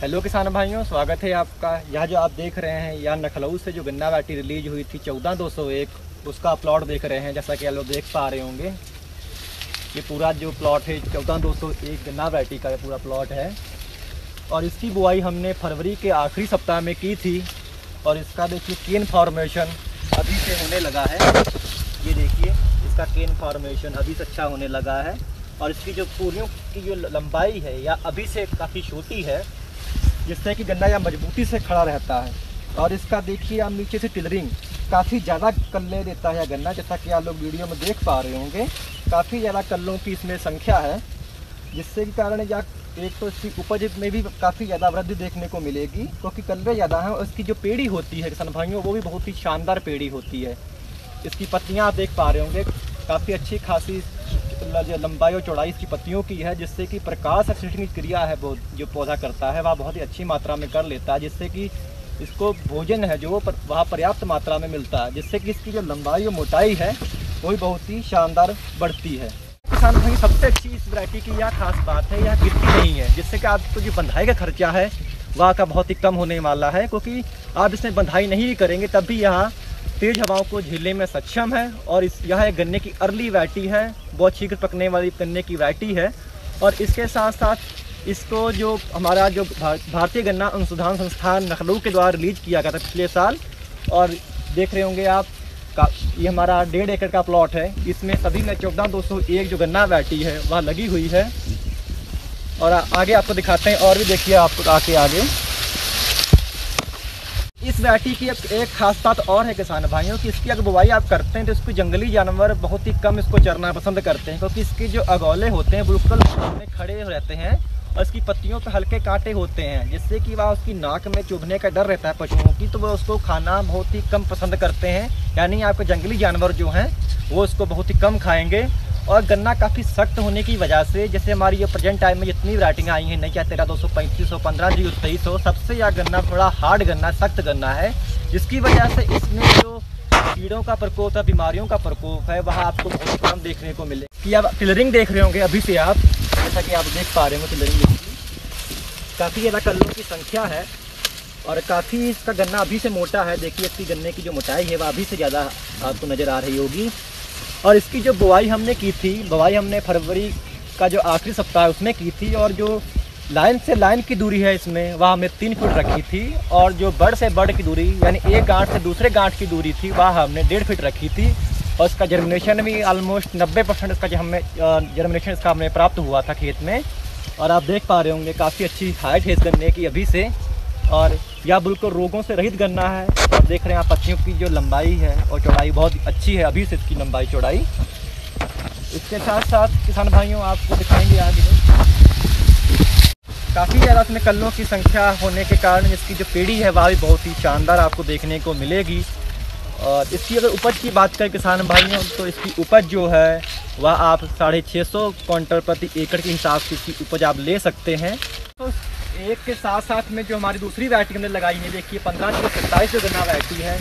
Hello किसान भाइयों, स्वागत है आपका। यह जो आप देख रहे हैं, यह नखलऊ से जो गन्ना वैटी रिलीज़ हुई थी चौदह दो सौ एक, उसका प्लॉट देख रहे हैं, जैसा कि आप लोग देख पा रहे होंगे। ये पूरा जो प्लॉट है, चौदह दो सौ एक गन्ना वैटी का पूरा प्लॉट है। और इसकी बुआई हमने फरवरी के आखिरी सप्ताह में की थी, और इसका देखिए केन फॉर्मेशन अभी से होने लगा है। ये देखिए, इसका केन फॉर्मेशन अभी से अच्छा होने लगा है। और इसकी जो पूरियों की जो लंबाई है, या अभी से काफ़ी छोटी है जिससे कि गन्ना या मजबूती से खड़ा रहता है। और इसका देखिए आप नीचे से टिलरिंग काफ़ी ज़्यादा कल्ले देता है गन्ना, जैसा कि आप लोग वीडियो में देख पा रहे होंगे। काफ़ी ज़्यादा कल्लों की इसमें संख्या है, जिससे कि कारण या एक तो इसकी उपज में भी काफ़ी ज़्यादा वृद्धि देखने को मिलेगी, क्योंकि कल्ले ज़्यादा हैं और इसकी जो पेड़ी होती है, किसान भाइयों, वो भी बहुत ही शानदार पेड़ी होती है। इसकी पत्तियाँ आप देख पा रहे होंगे, काफ़ी अच्छी खासी लंबाई और चौड़ाई इसकी पत्तियों की है जिससे कि प्रकाश संश्लेषण की क्रिया है वो जो पौधा करता है वह बहुत ही अच्छी मात्रा में कर लेता है जिससे कि इसको भोजन है जो पर, वहाँ पर्याप्त मात्रा में मिलता है जिससे कि इसकी जो लंबाई और मोटाई है वो भी बहुत ही शानदार बढ़ती है। किसान भाई सबसे अच्छी इस वैरायटी की यह खास बात है यह गिरती नहीं है जिससे कि आपको जो बंधाई का खर्चा है वह का बहुत ही कम होने वाला है क्योंकि आप इसमें बंधाई नहीं करेंगे तब भी यहाँ तेज हवाओं को झेलने में सक्षम है और इस, यह एक गन्ने की अर्ली वैरायटी है, बहुत शीघ्र पकने वाली गन्ने की वैरायटी है। और इसके साथ साथ इसको जो हमारा जो भारतीय गन्ना अनुसंधान संस्थान लखनऊ के द्वारा रिलीज़ किया गया था पिछले साल, और देख रहे होंगे आप, का, ये हमारा डेढ़ एकड़ का प्लॉट है। इसमें सभी में चौदह दो सौ एक जो गन्ना वैरायटी है, वह लगी हुई है। और आगे आपको दिखाते हैं, और भी देखिए आपको आके आगे। इस वैरायटी की एक, एक खास बात और है किसान भाइयों कि इसकी अगर बुवाई आप करते हैं तो इसको जंगली जानवर बहुत ही कम इसको चरना पसंद करते हैं क्योंकि इसके जो अगौले होते हैं बिल्कुल में खड़े रहते हैं और इसकी पत्तियों पर हल्के कांटे होते हैं जिससे कि वह उसकी नाक में चुभने का डर रहता है पशुओं की तो वह उसको खाना बहुत ही कम पसंद करते हैं। यानी आपके जंगली जानवर जो हैं वो उसको बहुत ही कम खाएँगे और गन्ना काफ़ी सख्त होने की वजह से जैसे हमारी ये प्रेजेंट टाइम में जितनी वरायटियाँ आई हैं नहीं क्या तेरह, दो सौ पैंतीस सौ पंद्रह, जी तेईस सौ, सबसे यह गन्ना, थोड़ा हार्ड गन्ना, सख्त गन्ना है, जिसकी वजह से इसमें जो कीड़ों का प्रकोप है, बीमारियों का प्रकोप है, वह आपको बहुत कम देखने को मिले। कि आप टिलरिंग देख रहे होंगे अभी से आप, जैसा कि आप देख पा रहे हो टिलरिंग काफ़ी ज़्यादा कल्लों की संख्या है और काफ़ी इसका गन्ना अभी से मोटा है। देखिए इसकी गन्ने की जो मोटाई है, वह अभी से ज़्यादा आपको नज़र आ रही होगी। और इसकी जो बुआई हमने की थी, बुआई हमने फरवरी का जो आखिरी सप्ताह है, उसमें की थी और जो लाइन से लाइन की दूरी है इसमें, वह हमने तीन फुट रखी थी और जो बड़ से बड़ की दूरी, यानी एक गांठ से दूसरे गांठ की दूरी थी, वह हमने डेढ़ फीट रखी थी और इसका जर्मिनेशन भी ऑलमोस्ट नब्बे परसेंट इसका जो हमें जर्मिनेशन इसका हमें प्राप्त हुआ था खेत में। और आप देख पा रहे होंगे, काफ़ी अच्छी हाइट है इस गन्ने की अभी से। और यह बिल्कुल रोगों से रहित गन्ना है। आप देख रहे हैं आप पत्तियों की जो लंबाई है और चौड़ाई बहुत अच्छी है। अभी से इसकी लंबाई, चौड़ाई। इसके साथ साथ किसान भाइयों, आपको दिखाएँगे आगे। काफ़ी ज़्यादा इसमें कल्लों की संख्या होने के कारण इसकी जो पेड़ी है, वह भी बहुत ही शानदार आपको देखने को मिलेगी। और इसकी अगर उपज की बात करें किसान भाइयों तो इसकी उपज जो है, वह आप साढ़े छः सौ क्विंटल प्रति एकड़ के हिसाब से इसकी उपज आप ले सकते हैं। एक के साथ साथ में जो हमारी दूसरी वैरायटी हमने लगाई है, देखिए, पंद्रह से सत्ताईस जो गन्ना वैरायटी है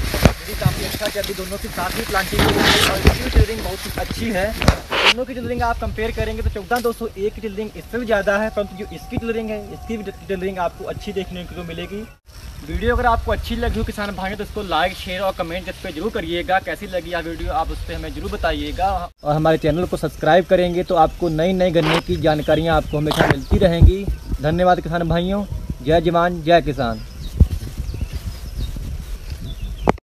ये काफ़ी अच्छा चल दोनों के साथ ही प्लांटिंग और इसकी टिलरिंग बहुत ही अच्छी है। दोनों की टिलरिंग आप कंपेयर करेंगे तो चौदह दो सौ एक की टिलरिंग इससे भी ज़्यादा है, परंतु जो इसकी टिलरिंग है, इसकी भी टिलरिंग आपको अच्छी देखने को मिलेगी। वीडियो अगर आपको अच्छी लगी हो, किसान भाई तो इसको लाइक शेयर और कमेंट इस पर ज़रूर करिएगा। कैसी लगी यह वीडियो, आप उस पर हमें ज़रूर बताइएगा। और हमारे चैनल को सब्सक्राइब करेंगे तो आपको नई नई गन्ने की जानकारियाँ आपको हमेशा मिलती रहेंगी। धन्यवाद किसान भाइयों। जय जवान जय किसान।